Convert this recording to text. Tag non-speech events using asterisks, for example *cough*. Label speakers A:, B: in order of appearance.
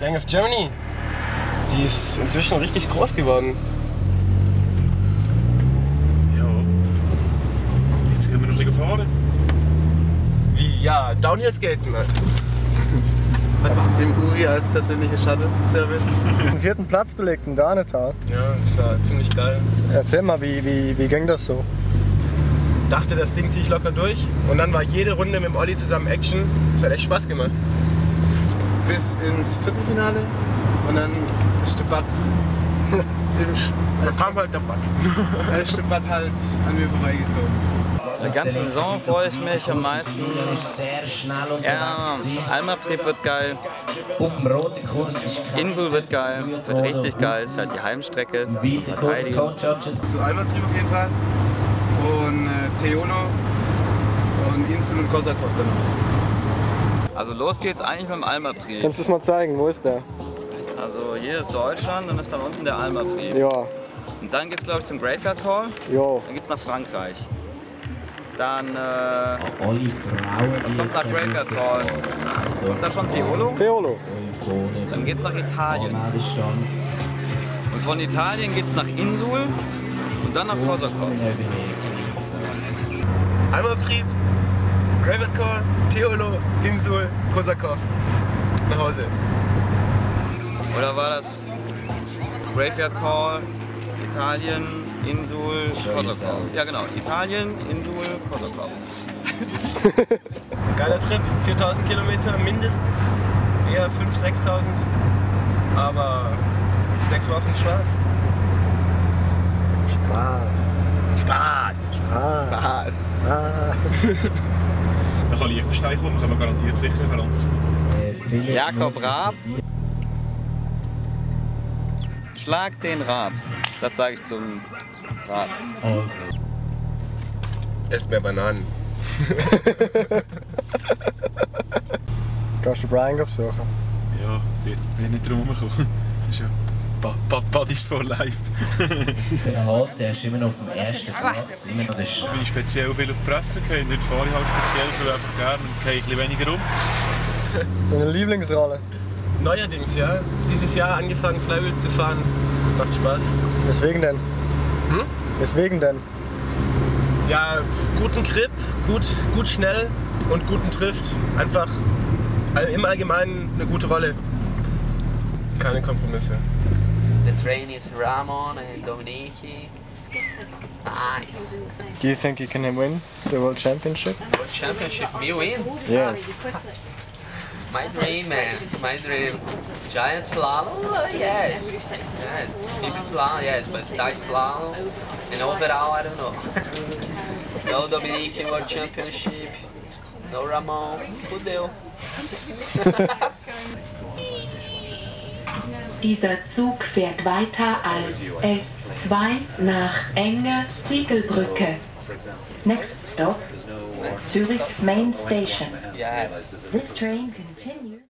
A: Gang of Germany. Die ist inzwischen richtig groß geworden.
B: Ja. Jetzt können wir noch bisschen fahren.
A: Wie, ja, Downhill-Skaten halt. *laughs*
C: Im Uri als persönlicher Shuttle-Service. *laughs*
D: Den vierten Platz belegt in Danetal.
A: Ja, das war ziemlich geil.
D: Erzähl mal, wie, wie, wie ging das so?
A: Dachte, das Ding ziehe ich locker durch. Und dann war jede Runde mit dem Olli zusammen Action. Das hat echt Spaß gemacht.
C: Bis ins Viertelfinale und dann ist der Bad.
A: Da *laughs* kam halt der Bad. *laughs*
C: Ist der Bad halt an mir vorbeigezogen.
E: Die ganze Saison freue ich mich am meisten. Ja, Almabtrieb wird geil. Insel wird geil, wird richtig geil. Ist halt die Heimstrecke. Verteidigen.
C: So Almatrieb auf jeden Fall. Und äh, Teolo und Insul und Kosakov dann noch.
E: Also los geht's eigentlich mit dem Almabtrieb.
D: Kannst du es mal zeigen? Wo ist der?
E: Also hier ist Deutschland, dann ist dann unten der Almabtrieb.
D: Ja,
E: Und dann geht's glaube ich zum Graveyard Call.
D: jo.
E: Dann geht's nach Frankreich. Dann äh,
F: die
E: kommt nach Graveyard Call. Kommt da schon Teolo?
D: Teolo.
E: Dann geht's nach Italien. Und von Italien geht's nach Insul und dann nach Korsakov.
A: Heimabtrieb, Graveyard Call, Teolo, Insul, Kosakov. Nach Hause.
E: Oder war das Graveyard Call, Italien, Insul, Korsakov? Ja genau, Italien, Insul, Korsakov. *laughs*
A: Geiler Trip, 4000 Kilometer mindestens. Eher 5.000, 6.000. Aber sechs Wochen Spaß.
D: Spaß.
A: Spaß!
D: Spaß.
A: Spaß!
D: Ah.
B: Man kann Liechtenstein kommen, kann man garantiert sicher verlanzen.
E: Jakob Raab. Schlag den Raab. Das sage ich zum Raab.
A: Esst mehr Bananen. *laughs*
D: Kannst du Brian besuchen?
B: Ja, wir wir nicht drum herumkommen. *laughs* Das ist ja Ba- Ba- Buddies for Life. *laughs*
F: Ja, der ist immer noch auf dem ersten Platz. Immer noch der
B: Ich bin speziell viel auf die Fresse gefallen. Dort fahre ich halt speziell viel einfach gerne und gehe ein bisschen weniger um. *laughs*
D: Deine Lieblingsrolle?
A: Neuerdings, ja. Dieses Jahr angefangen, Flywheels zu fahren. Macht Spaß.
D: Weswegen denn?
A: Hm?
D: Weswegen denn?
A: Ja, guten Grip, gut, gut schnell und guten Trifft. Einfach all- im Allgemeinen eine gute Rolle. Keine Kompromisse.
G: The train is Ramon and Dominici. Nice.
D: Do you think you can win the World Championship?
G: World Championship, me win?
D: Yes.
G: My dream, man. My dream. Giant slalom? Uh, yes. Yes. People slalom, yes, but tight slalom. And overall, I don't know. *laughs* no Dominican World Championship. No Ramon. Fudeu. *laughs*
H: Dieser Zug fährt weiter als S2 nach Enge Ziegelbrücke. Next stop, Zurich Main Station. This train continues.